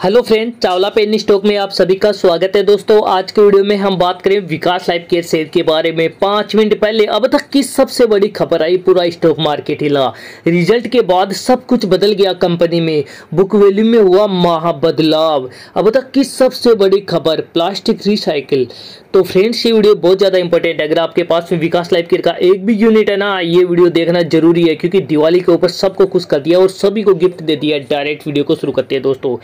Hello friend, Chawla pen stock में आप सभी का स्वागत है दोस्तों। आज के वीडियो में हम बात करें विकास लाइफ केयर शेयर के बारे में। पाँच मिनट पहले अब तक की सबसे बड़ी खबर आई पूरा स्टॉक मार्केट हिला। रिज़ल्ट के बाद सब कुछ बदल गया कंपनी में। बुक वैल्यू में हुआ महा बदलाव अब तक की सबसे बड़ी खबर, प्लास्टिक रिसाइकिल। तो फ्रेंड्स, ये वीडियो बहुत ज़्यादा इंपॉर्टेंट है। अगर आपके पास में विकास लाइफ केयर का एक भी यूनिट है ना, ये वीडियो देखना ज़रूरी है, क्योंकि दिवाली के ऊपर सबको खुश कर दिया और सभी को गिफ्ट दे दिया डायरेक्ट वीडियो को शुरू करते हैं दोस्तों।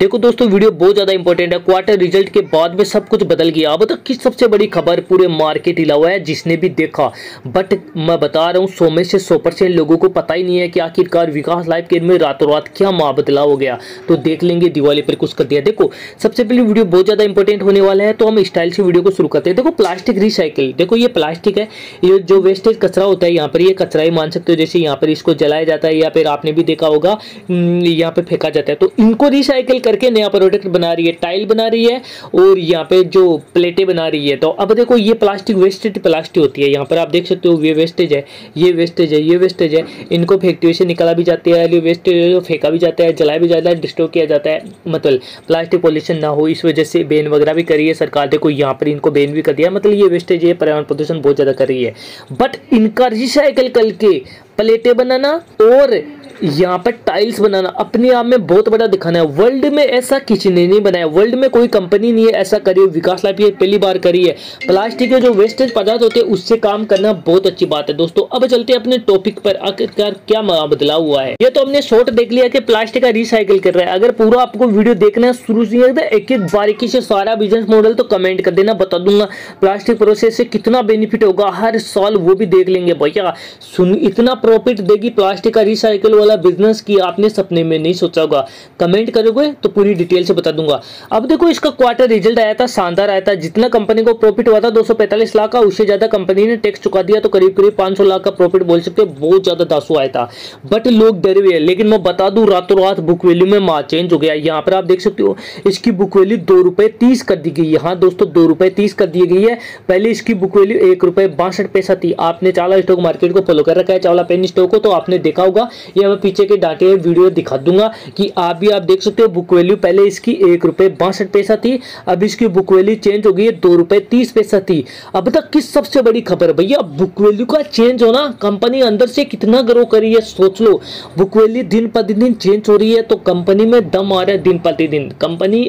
देखो दोस्तों, वीडियो बहुत ज़्यादा इंपॉर्टेंट है। क्वार्टर रिज़ल्ट के बाद में सब कुछ बदल गया। अब तक की सबसे बड़ी खबर पूरे मार्केट हिला हुआ है, जिसने भी देखा। बट मैं बता रहा हूँ, सौ में से सौ परसेंट लोगों को पता ही नहीं है कि आखिरकार विकास लाइफ केयर में रातों रात क्या माँ बदलाव हो गया। तो देख लेंगे, दिवाली पर कुछ कर दिया। देखो, सबसे पहले वीडियो बहुत ज़्यादा इंपॉर्टेंट होने वाला है तो हम स्टाइल से वीडियो को शुरू करते हैं। देखो प्लास्टिक रिसाइकिल देखो, ये प्लास्टिक है। ये जो वेस्टेज कचरा होता है, यहाँ पर ये कचरा ही मान सकते हो, जैसे यहाँ पर इसको जलाया जाता है, या फिर आपने भी देखा होगा यहाँ पर फेंका जाता है। तो इनको रिसाइकिल करके नया प्रोडक्ट बना रही है टाइल बना रही है और यहाँ पे जो प्लेटें बना रही है। तो अब देखो, ये प्लास्टिक वेस्टेज प्लास्टिक होती है। यहाँ पर आप देख सकते हो, ये वेस्टेज है, ये वेस्टेज है, ये वेस्टेज है। इनको फेंकते हुए से निकाला भी जाता है, ये वेस्टेज फेंका भी जाता है, जलाया भी जाता है डिस्टोर किया जाता है। मतलब प्लास्टिक पॉल्यूशन ना हो, इस वजह से बैन वगैरह भी करी है सरकार। देखो, यहाँ पर इनको बैन भी कर दिया मतलब ये वेस्टेज ये पर्यावरण प्रदूषण बहुत ज़्यादा कर रही है। बट इनका रिसाइकल करके प्लेटें बनाना और यहाँ पर टाइल्स बनाना, अपने आप में बहुत बड़ा दिखाना है। वर्ल्ड में ऐसा किसी ने नहीं बनाया। वर्ल्ड में कोई कंपनी नहीं है, ऐसा करी विकास लाइफ ये पहली बार करी है। प्लास्टिक के जो वेस्टेज पदार्थ होते हैं, उससे काम करना बहुत अच्छी बात है। दोस्तों, अब चलते अपने टॉपिक पर। आखिरकार क्या बदलाव हुआ है? ये तो हमने शॉर्ट देख लिया कि प्लास्टिक का रिसाइकिल कर रहा है। अगर पूरा आपको वीडियो देखना है, शुरू से एक एक बारीकी से सारा बिज़नेस मॉडल तो कमेंट कर देना, बता दूँगा। प्लास्टिक प्रोसेस से कितना बेनिफिट होगा? हर साल वो भी देख लेंगे, भैया। सुन, इतना प्रॉफिट देगी प्लास्टिक का रिसाइकिल वाला बिज़नेस की आपने सपने में नहीं सोचा होगा। कमेंट करोगे तो पूरी डिटेल से बता दूँगा। अब देखो, इसका क्वार्टर रिज़ल्ट आया था, शानदार आया था। जितना कंपनी को प्रॉफिट हुआ था 245 लाख का, उससे ज़्यादा कंपनी ने टैक्स चुका दिया तो करीब करीब 500 लाख का प्रॉफिट बोल सकते बहुत ज़्यादा दासू आया था। बट लोग डरे हुए लेकिन मैं बता दू रातों रात बुक वैल्यू में माँ चेंज हो गया। यहाँ पर आप देख सकते हो, इसकी बुक वैल्यू दो कर दी गई है। दोस्तों, दो कर दी गई है। पहले इसकी बुक वैल्यू एक रुपए बासठ पैसा थी। आपने चावला स्टॉक मार्केट को फॉलो कर रखा है। चावला पेन स्टॉक को तो आपने देखा होगा। ये मैं पीछे के डाटे वीडियो दिखा दूँगा कि आप भी आप देख सकते हो बुक वैल्यू पहले इसकी एक रुपए बासठ पैसा थी, अब इसकी बुक वैल्यू चेंज हो गई है, दो रुपए तीस पैसा थी। अब तक की सबसे बड़ी खबर भैया बुक वैल्यू का चेंज होना कंपनी अंदर से कितना ग्रो करी है, सोच लो। बुक वैल्यू दिन प्रतिदिन चेंज हो रही है तो कंपनी में दम आ रहा है दिन प्रतिदिन। कंपनी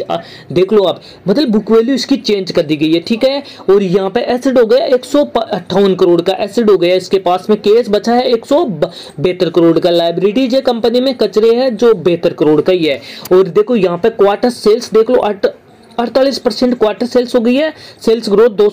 देख लो आप मतलब बुक वैल्यू इसकी चेंज कर दी गई है, ठीक है? और यहाँ पे एसिड हो गया एक करोड़ का एसिड हो गया, इसके पास में केस बचा है एक करोड़ का लाइब्रेरीज है कंपनी में कचरे है जो बेहतर करोड़ का ही है। और देखो यहाँ पे क्वार्टर सेल्स देख लो अड़तालीस परसेंट क्वार्टर सेल्स हो गई है। सेल्स ग्रोथ दो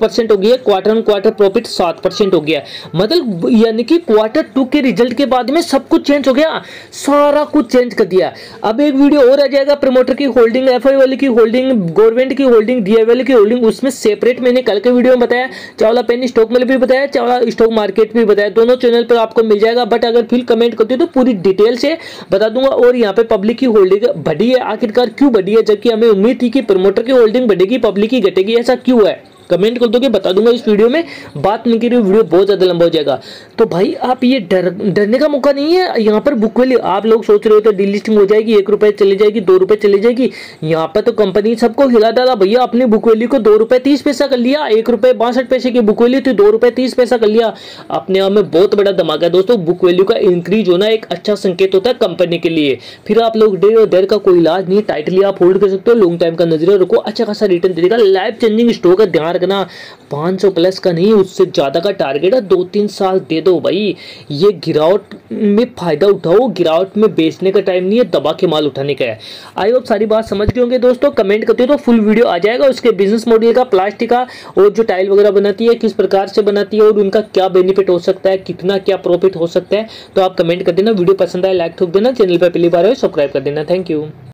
परसेंट हो गई है। क्वार्टर ऑन क्वार्टर प्रॉफिट सात परसेंट हो गया मतलब यानी कि क्वार्टर टू के रिज़ल्ट के बाद में सब कुछ चेंज हो गया। सारा कुछ चेंज कर दिया अब एक वीडियो और आ जाएगा प्रमोटर की होल्डिंग एफ़ वाले की होल्डिंग, गवर्नमेंट की होल्डिंग डी वाले की होल्डिंग, उसमें सेपरेट मैंने कल के वीडियो में बताया। चावला पेन स्टॉक में भी बताया, चावला स्टॉक मार्केट भी बताया। दोनों चैनल पर आपको मिल जाएगा, बट अगर फिर कमेंट करते हो तो पूरी डिटेल से बता दूँगा। और यहाँ पे पब्लिक की होल्डिंग बढ़ी है। आखिरकार क्यों बढ़ी है? जबकि हमें उम्मीद थी प्रमोटर की होल्डिंग बढ़ेगी पब्लिक की घटेगी ऐसा क्यों है? कमेंट कर दोगे, बता दूँगा इस वीडियो में। बात नहीं करी वीडियो बहुत ज़्यादा लंबा हो जाएगा। तो भाई, आप ये डर, डरने का मौका नहीं है। यहाँ पर बुक वैल्यू आप लोग सोच रहे हो तो डिलिस्टिंग हो जाएगी, एक रुपए चली जाएगी, दो रुपए चली जाएगी। यहाँ पर तो कंपनी सबको हिला डाला। भैया अपनी बुक वैल्यू को दो रुपए तीस पैसा कर लिया, एक रुपए बासठ पैसे की बुक वैल्यू थी, दो रुपए तीस पैसा कर लिया। अपने आप में बहुत बड़ा धमाका है दोस्तों। बुक वैल्यू का इंक्रीज होना एक अच्छा संकेत होता है कंपनी के लिए। फिर आप लोग डे और देर का कोई इलाज नहीं टाइटली आप होल्ड कर सकते हो। लॉन्ग टाइम का नज़रिया रखो अच्छा खासा रिटर्न देगा लाइफ चेंजिंग स्टॉक का ध्यान रखना 500 प्लस का नहीं, उससे ज़्यादा का टारगेट है। दो तीन साल दे दो भाई। ये गिरावट में फ़ायदा उठाओ। गिरावट में बेचने का टाइम नहीं है, दबा के माल उठाने का है। आई होप सारी बात समझ गए होंगे दोस्तों। कमेंट करते हो तो फुल वीडियो आ जाएगा। उसके बिज़नेस मॉडल का प्लास्टिक का और जो टाइल वगैरह बनाती है, किस प्रकार से बनाती है और उनका क्या बेनिफिट हो सकता है, कितना क्या प्रॉफिट हो सकता है तो आप कमेंट कर देना। वीडियो पसंद आए लाइक ठोक देना। चैनल पर पहली बार है सब्सक्राइब कर देना। Thank you